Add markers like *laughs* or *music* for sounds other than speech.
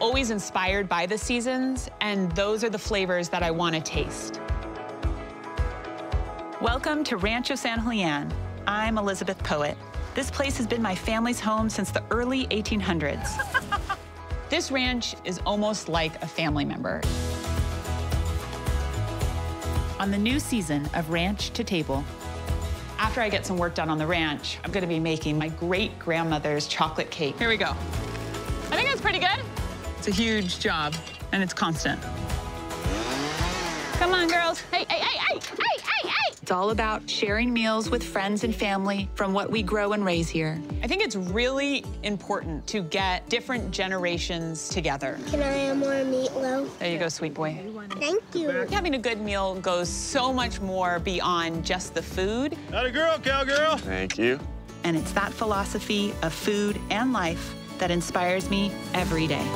always inspired by the seasons, and those are the flavors that I want to taste. Welcome to Rancho San Julian. I'm Elizabeth Poett. This place has been my family's home since the early 1800s. *laughs* This ranch is almost like a family member. On the new season of Ranch to Table, After I get some work done on the ranch, I'm gonna be making my great grandmother's chocolate cake. Here we go. I think that's pretty good. It's a huge job, and it's constant. Come on, girls. Hey, hey, hey, hey, hey, hey, hey! it's all about sharing meals with friends and family from what we grow and raise here. I think it's really important to get different generations together. Can I have more meatloaf? There you go, sweet boy. Thank you. Having a good meal goes so much more beyond just the food. Not a girl, cowgirl. Thank you. And it's that philosophy of food and life that inspires me every day.